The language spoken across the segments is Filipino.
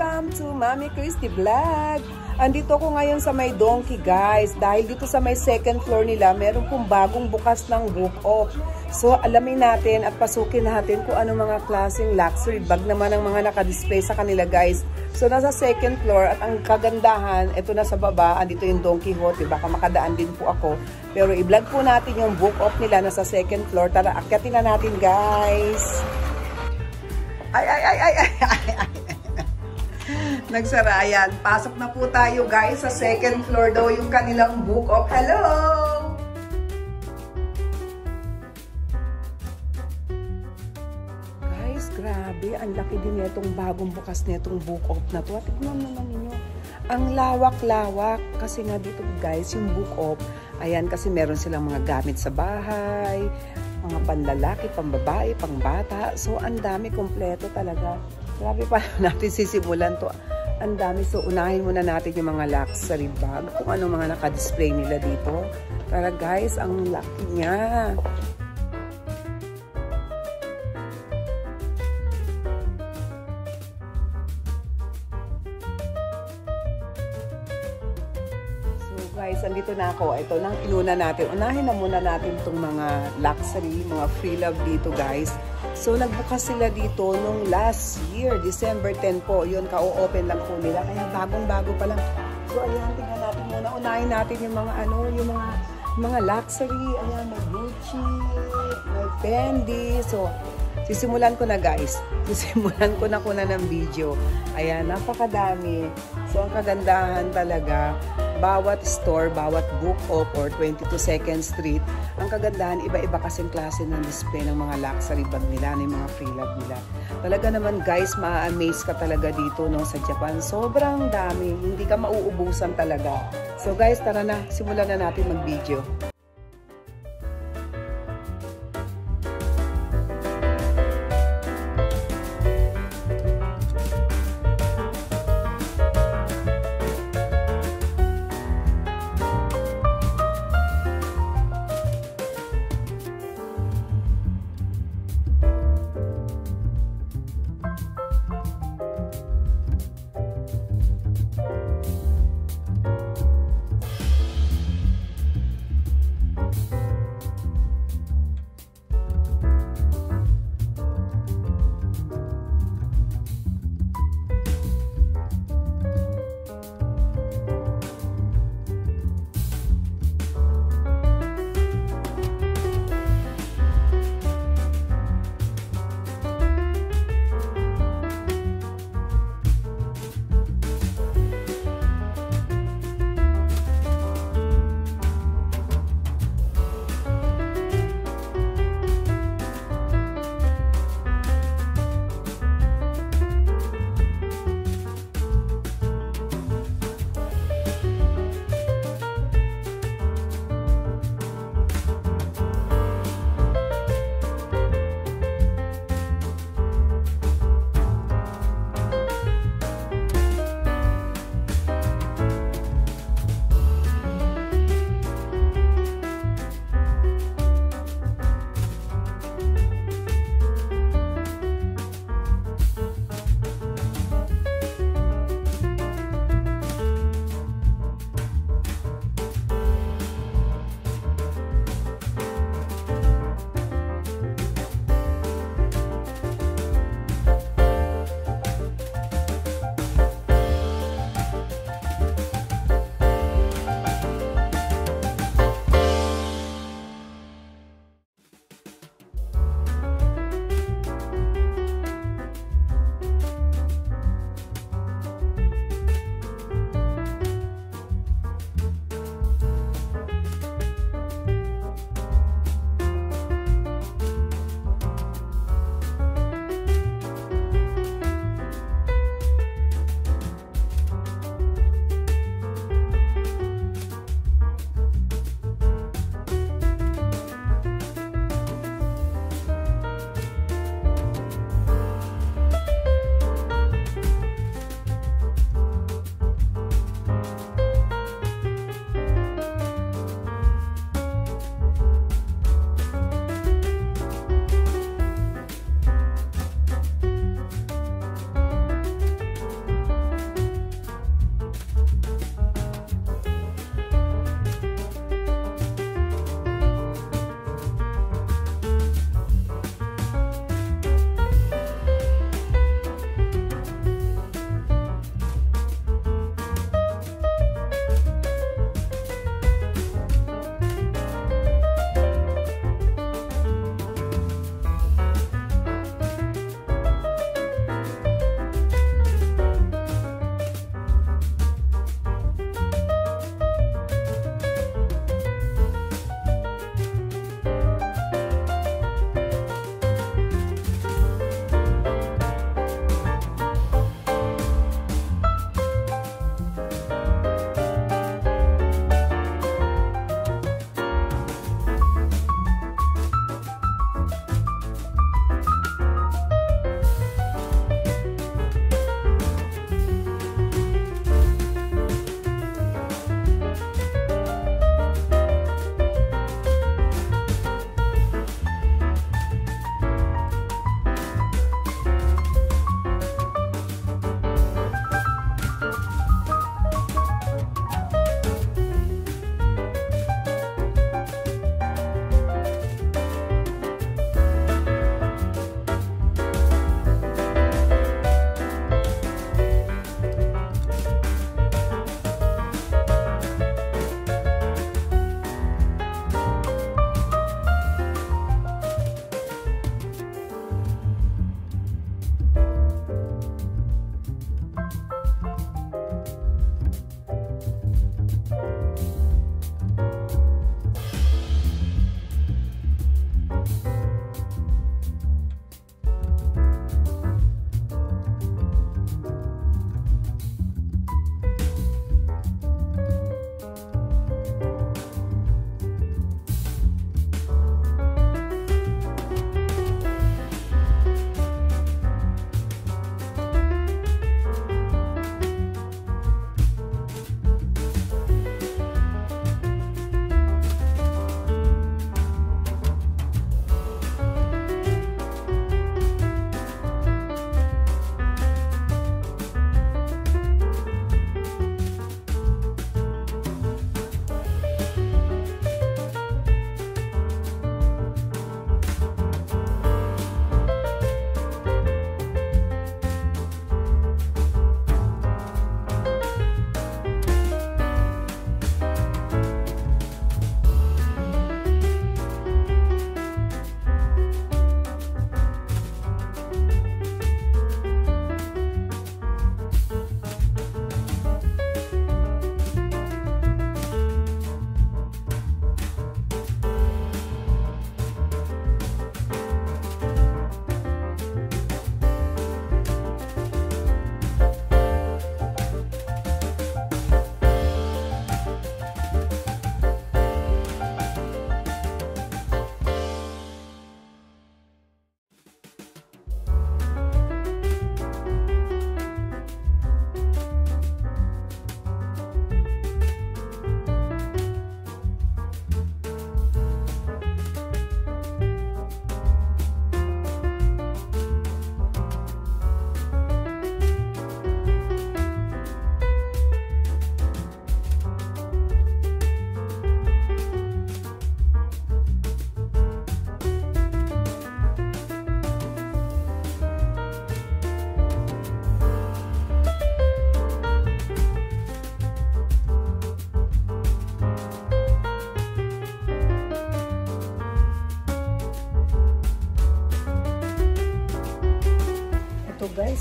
Welcome to Mami Christy Vlog! Andito ko ngayon sa may donkey guys dahil dito sa may second floor nila meron pong bagong bukas ng book off. So alamin natin at pasukin natin kung ano mga klaseng luxury bag naman ang mga nakadisplay sa kanila guys. So nasa second floor at ang kagandahan, ito na sa baba, andito yung Donkey Hote, baka makadaan din po ako. Pero i-vlog po natin yung book off nila nasa second floor. Tara, akyatin na natin guys! Ay, ay, ay, ay, ay, ay, ay. Nagsara yan. Pasok na po tayo guys sa second floor daw yung kanilang book of Hello! Guys, grabe. Ang laki din nitong bagong bukas nitong book of na to. At tignan naman ninyo. Ang lawak-lawak. Kasi nga dito guys, yung book of, ayan kasi meron silang mga gamit sa bahay, mga panlalaki, pambabae, pangbata. So, ang dami kompleto talaga. Grabe pa natin sisimulan to. Ang dami. So, unahin muna natin yung mga luxury bag. Kung ano mga naka-display nila dito. Para guys, ang laki niya. Na ako. Ito nang inuna natin. Unahin na muna natin itong mga luxury, mga free love dito guys. So, nagbukas sila dito nung last year, December 10 po. Yun, ka-open lang po nila. Kaya bagong-bago pa lang. So, ayan, tingnan natin muna. Unahin natin yung mga ano, yung mga mga luxury. Ayan, may Gucci, may Fendi. So, sisimulan ko na guys. Sisimulan ko na kuna ng video. Ayan, napakadami. So, ang kagandahan talaga, bawat store, bawat book of or 22nd Street, ang kagandahan, iba-iba kasing klase ng display ng mga luxury bag nila, ng mga free love nila. Talaga naman guys, ma-amaze ka talaga dito no, sa Japan. Sobrang dami, hindi ka mauubusan talaga. So guys, tara na, simulan na natin mag-video.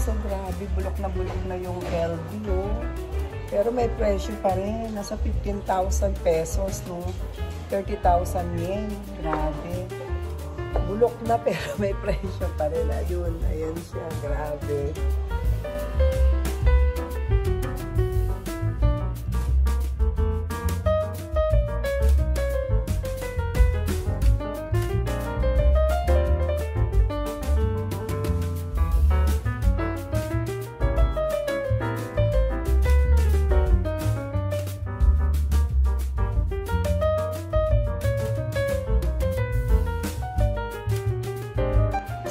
Guys. So, grabe. Bulok na bulok na yung LV, oh. Pero may presyo pa rin. Nasa 15,000 pesos, no? 30,000 yen. Grabe. Bulok na pero may presyo pa rin. Ayun, ayan siya. Grabe.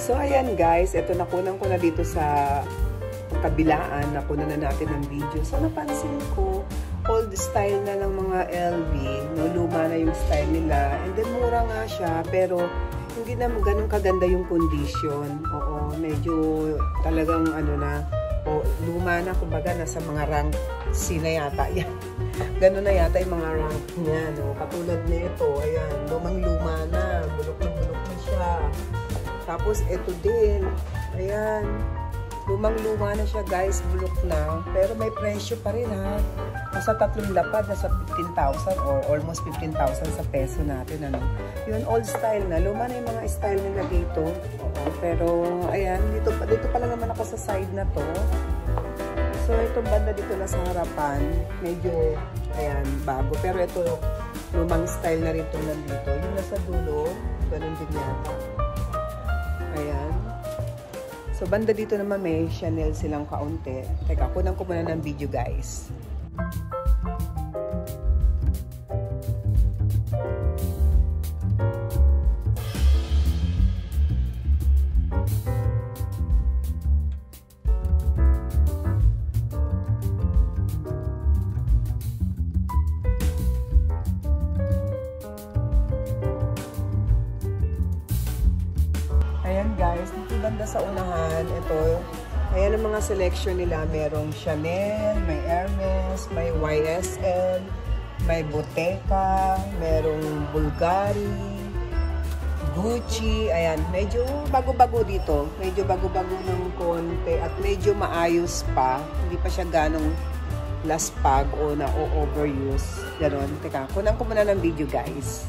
So, ayan guys, ito nakunan ko na dito sa kabilaan, nakunan na natin ng video. So, napansin ko, old style na ng mga LV, no, luma na yung style nila. And then, mura nga siya, pero hindi na ganun kaganda yung condition. Oo, medyo talagang ano na, o, luma na, kumbaga, nasa mga rank C na yata. Yan. Ganun na yata yung mga rank niya, no. Katulad nito, ayan, lumang-luma na, bulok na bulok na siya. Tapos, ito din. Ayan. Lumang-luma na siya, guys. Bulok na. Pero may presyo pa rin, ha. Nasa tatlong lapad, nasa 15,000 or almost 15,000 sa peso natin, ano. Yun, old style na. Luma na yung mga style nila dito. Oo. Pero, ayan. Dito, dito pa lang naman ako sa side na to. So, itong banda dito na sa harapan, medyo, ayan, bago. Pero ito, lumang style na rin itong nandito. Yung nasa dulo, ganun din yata. Ayan. So, banda dito naman may Chanel silang kaunti. Teka, kunan ko muna ng video, guys. Ayan guys, dito banda sa unahan, ito, ayan ang mga selection nila. Merong Chanel, may Hermes, may YSL, may Bottega, merong Bulgari, Gucci, ayan, medyo bago-bago dito. Medyo bago-bago ng konti at medyo maayos pa. Hindi pa siya ganong laspag o na o overuse. Ganon. Teka, kunan ko muna ng video guys.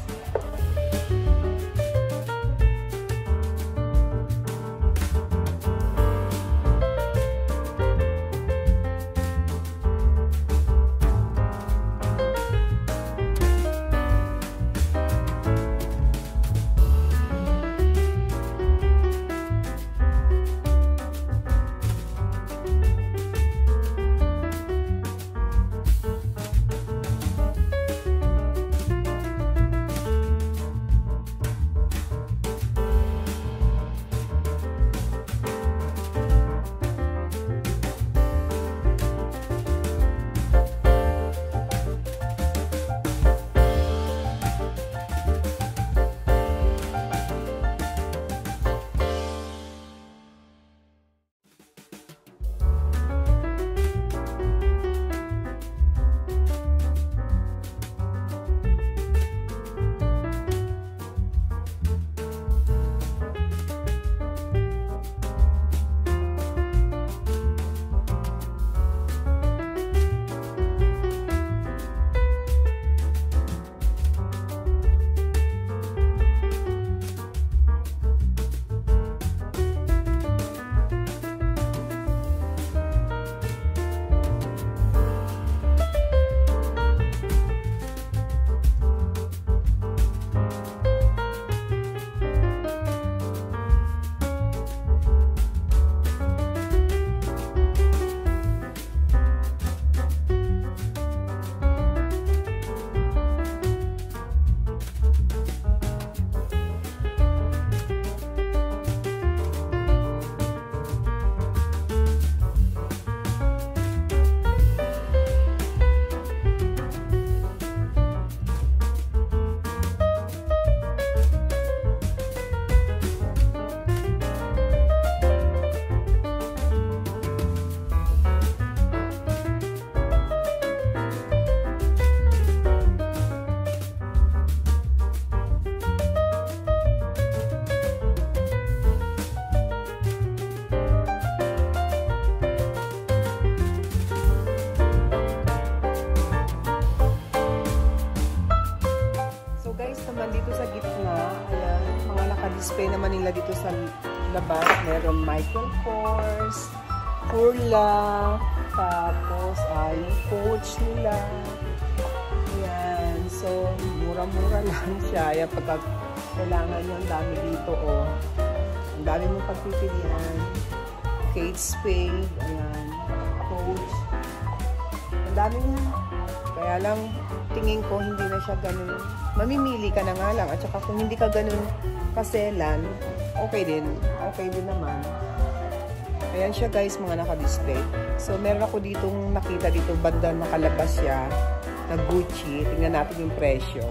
Labas. Meron Michael Kors, Kurla, tapos ah, yung coach nila. Ayan, so mura-mura lang siya. Ayan, pagka kailangan nyo, ang dami dito, oh. Ang dami mong pagpipilian. Kate Spade, ayan, coach. Ang dami niya. Kaya lang, tingin ko hindi na siya ganun. Mamimili ka na nga lang. At saka kung hindi ka ganun kaselan, okay din. Okay din naman. Ayan siya guys, mga naka-display. So, meron ako ditong nakita dito banda nakalabas siya na Gucci. Tingnan natin yung presyo.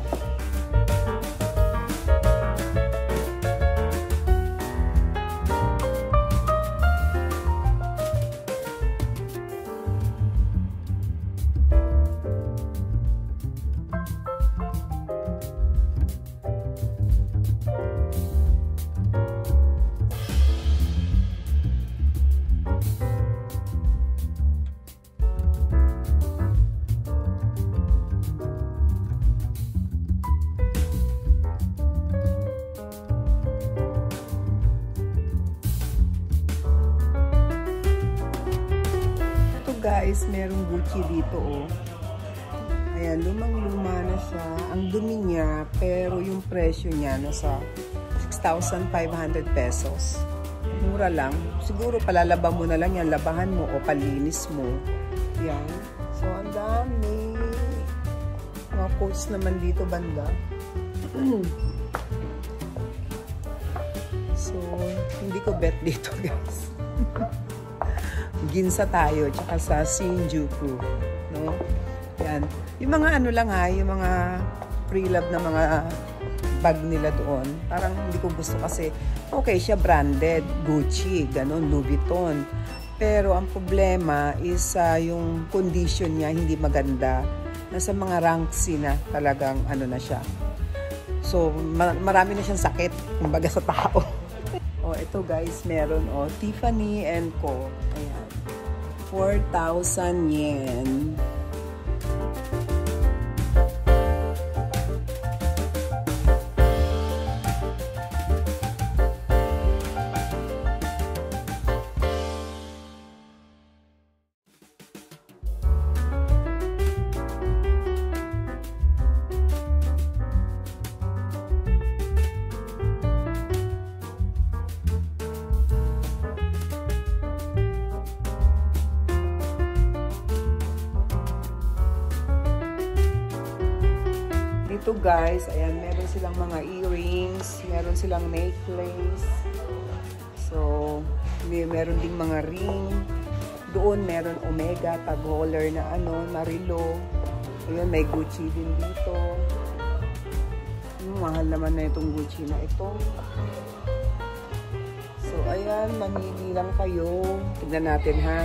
Gucci dito oh. Ayan, lumang-luma na siya. Ang dumi niya, pero yung presyo niya nasa 6,500 pesos. Mura lang. Siguro palalaba mo na lang yan, labahan mo o palinis mo. Yan. So, ang dami. Mga coats naman dito banda. so, hindi ko bet dito guys. Ginsa tayo, tsaka sa Shinjuku. No? Yan. Yung mga ano lang ha, yung mga pre-love na mga bag nila doon. Parang hindi ko gusto kasi, okay, siya branded, Gucci, ganun, Louis Vuitton. Pero ang problema is uh, yung condition niya hindi maganda. Nasa mga ranksy na talagang ano na siya. So, marami na siyang sakit, kumbaga sa tao. oh, ito guys, meron oh, Tiffany and Co. Ayan. 4,000 yen. Ding mga ring. Doon meron Omega, tag holder na ano, na relo. Ayun, may Gucci din dito. Hmm, mahal naman na itong Gucci na ito. So, ayan, mamili lang kayo. Tignan natin ha.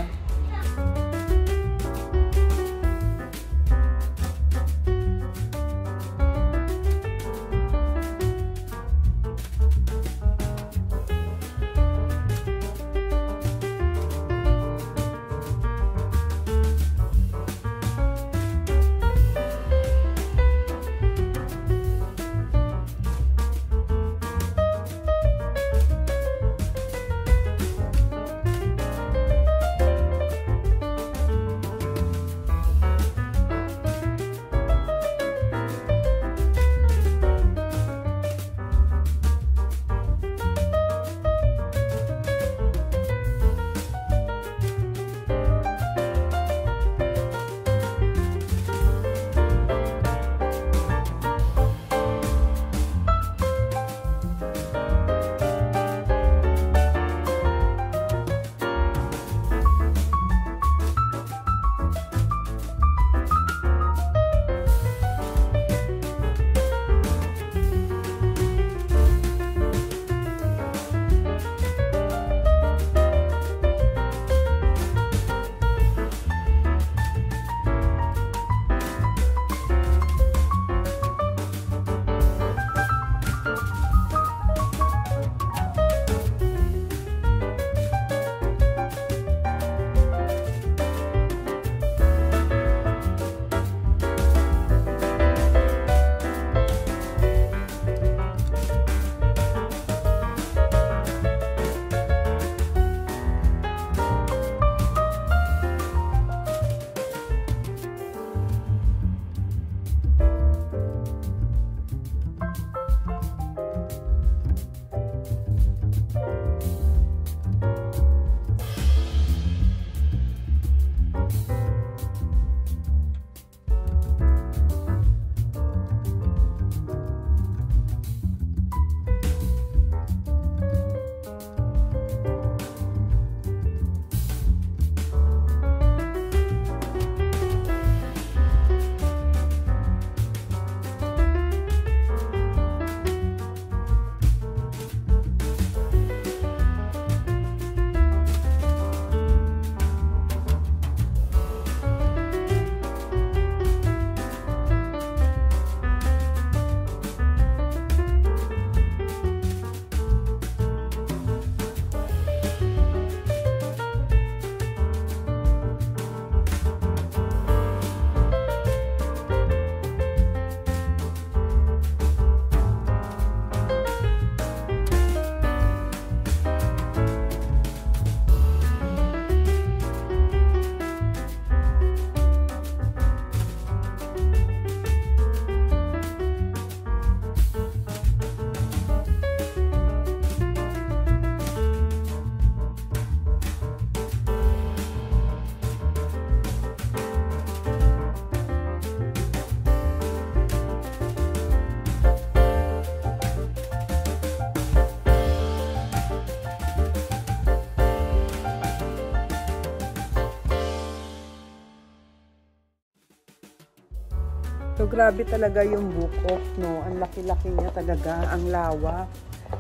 Grabe talaga yung bukok, no? Ang laki-laki niya talaga, ang lawa.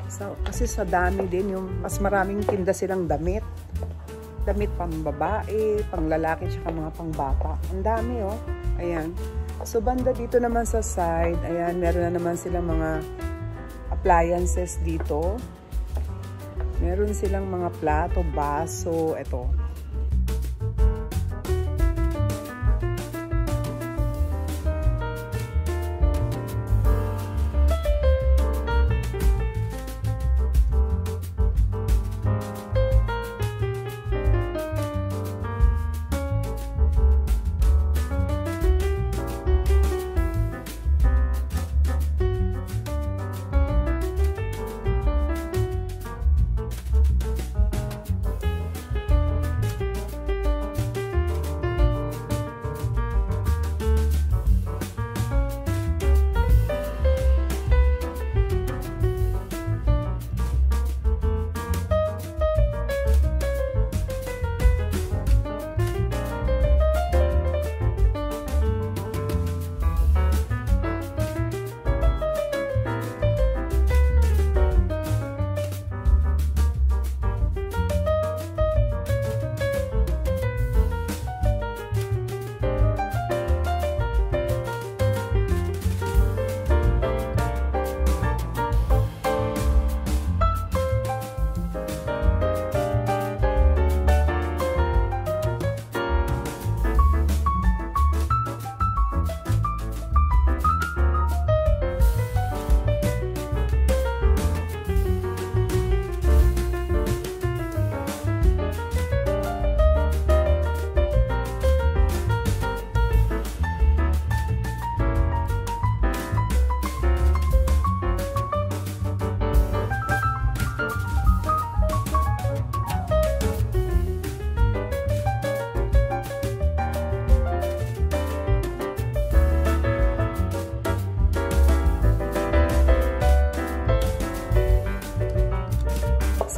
So, kasi sa dami din, yung mas maraming tinda silang damit. Damit pang babae, pang lalaki, tsaka mga pang bata. Ang dami, oh. Ayan. So, banda dito naman sa side, ayan, meron na naman silang mga appliances dito. Meron silang mga plato, baso, eto.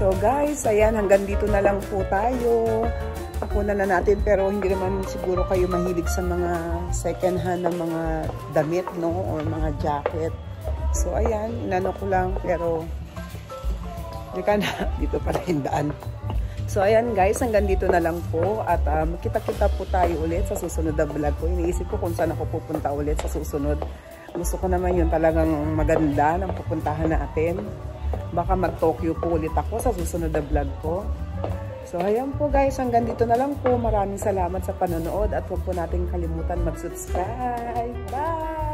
So guys, ayan, hanggang dito na lang po tayo. Tapunan na natin pero hindi naman siguro kayo mahilig sa mga second hand na mga damit, no? Or mga jacket. So ayan, inano ko lang pero hindi na, dito pala yung. So ayan guys, hanggang dito na lang po at um, kita-kita po tayo ulit sa susunod na vlog ko. Iniisip ko kung saan ako pupunta ulit sa susunod. Gusto ko naman yung talagang maganda ng pupuntahan natin. Baka mag-Tokyo po ulit ako sa susunod na vlog ko. So, ayan po guys. Hanggang dito na lang po. Maraming salamat sa panonood at huwag po natin kalimutan mag-subscribe. Bye!